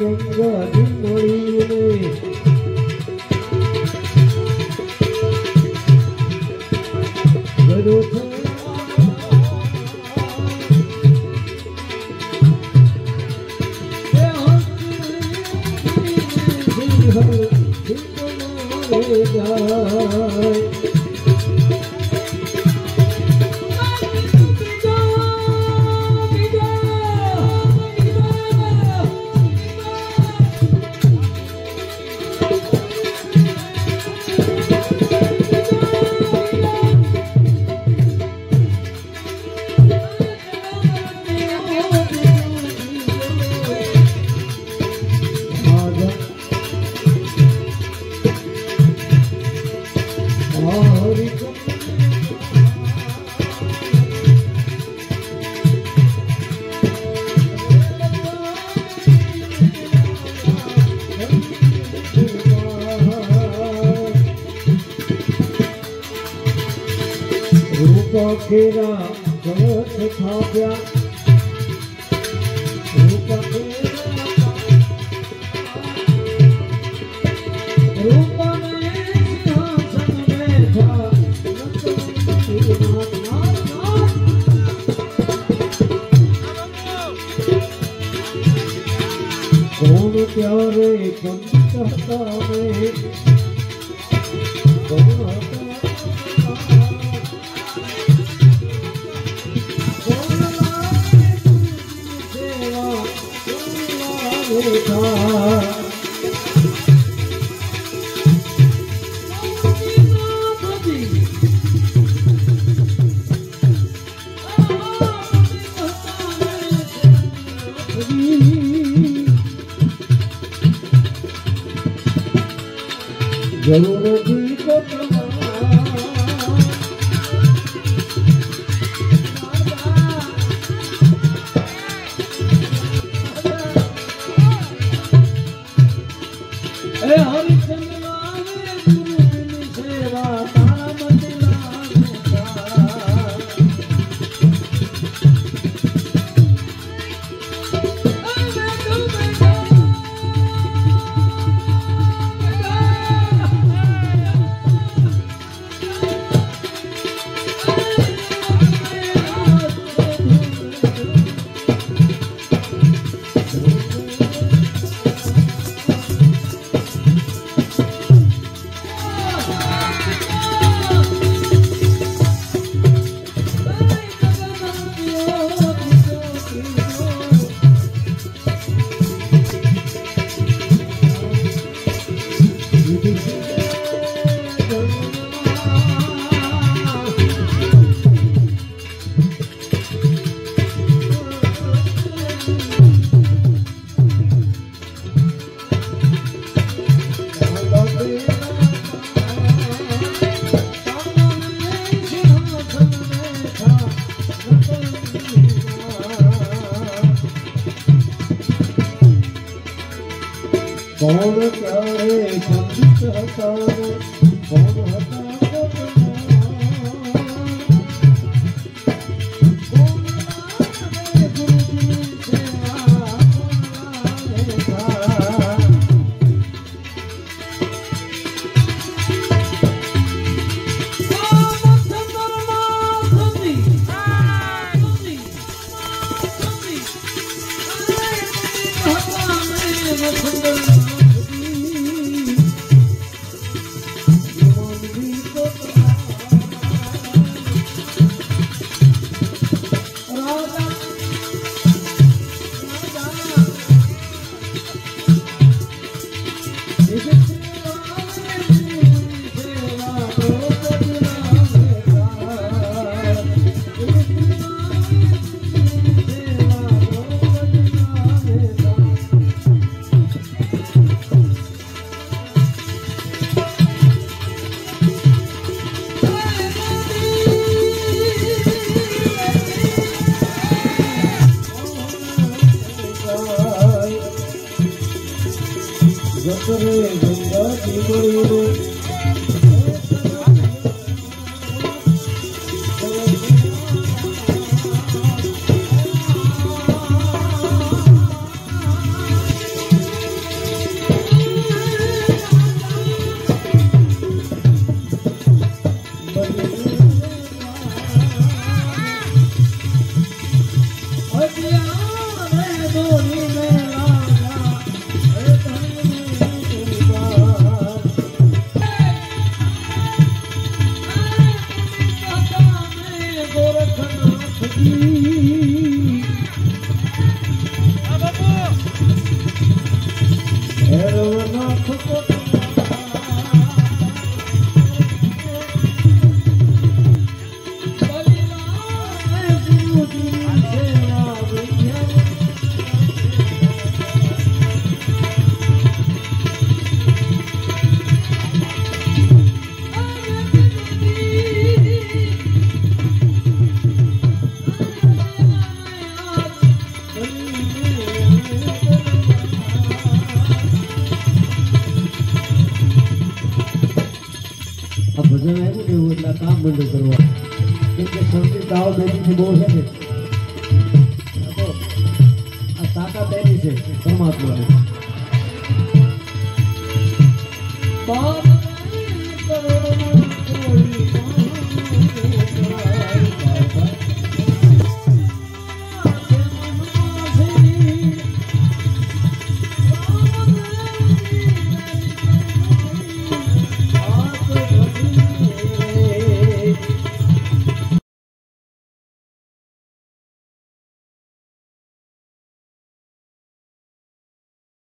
ગંગા મળીને ગયો છે হৃদয় ખેરા જગત સ્થાપ્યા રૂપા ખેરા રૂપાને સિંહાસન કોણ ત્યારે પંચ હતા જરૂર નથી પોતાના कौन प्यारे पंडित हटाओ कौन हटाओ Oh, ગંગા જીવડી આ કામ બંધ કરવા. કેમ કે સૌથી દાવ બેનીથી બહુ છે ને. આ તાકાત એની છે પરમાત્માની.